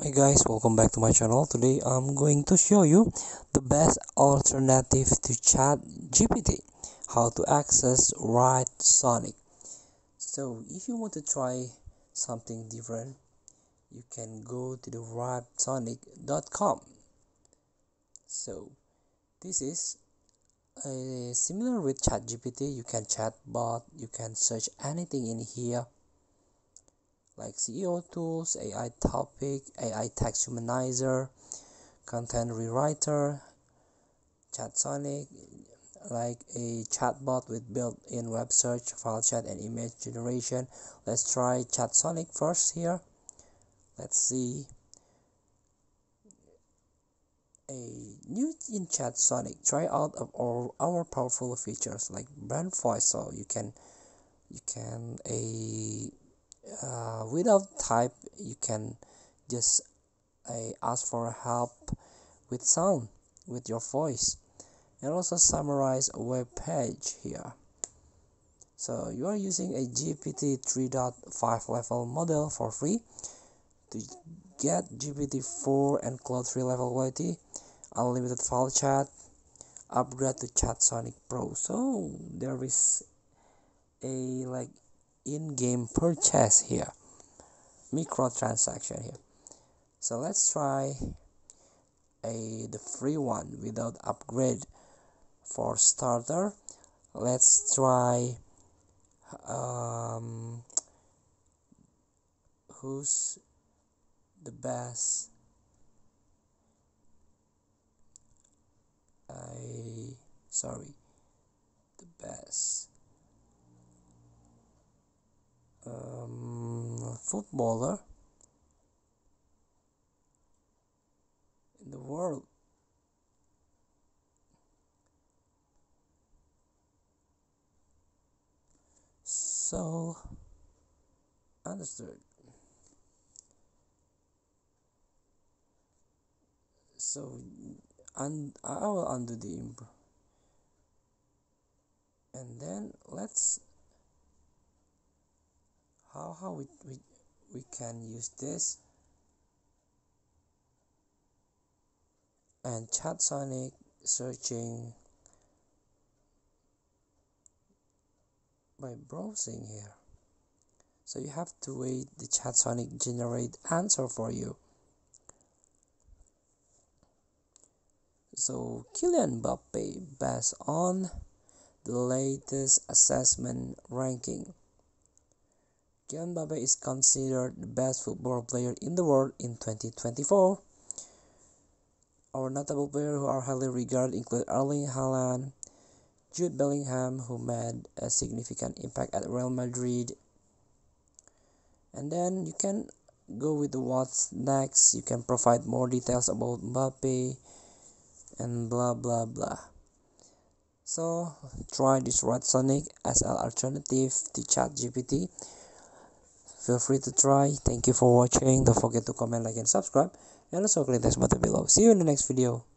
Hi guys, welcome back to my channel. Today I'm going to show you the best alternative to Chat GPT, how to access Write Sonic. So if you want to try something different, you can go to the writesonic.com. So this is a similar with ChatGPT. You can chat but you can search anything in here like SEO tools, AI topic, AI text humanizer, content rewriter, ChatSonic, like a chatbot with built-in web search, file chat, and image generation. Let's try ChatSonic first here. Let's see a new in ChatSonic. Try out of our, our powerful features like brand voice, so you can you can a uh, without type you can just uh, ask for help with sound with your voice. And also summarize a web page here. So you are using a GPT 3.5 level model for free. To get GPT 4 and Claude 3 level quality unlimited file chat upgrade to chat sonic pro. So there is a like in-game purchase here. Microtransaction here. So let's try a the free one without upgrade for starter. Let's try um who's the best? I sorry the best um, footballer in the world. So, understood. So, and I will undo the imp. And then let's how how we, we, we can use this and chat sonic searching by browsing here. So you have to wait the chat sonic generate answer for you. So Kylian Mbappe based on the latest assessment ranking Kylian Mbappe is considered the best football player in the world in 2024. Our notable players who are highly regarded include Erling Haaland, Jude Bellingham, who made a significant impact at Real Madrid. And then you can go with what's next. You can provide more details about Mbappe and blah blah blah. So try this Write Sonic as an alternative to ChatGPT feel free to try. Thank you for watching. Don't forget to comment like and subscribe. And also click this button below. See you in the next video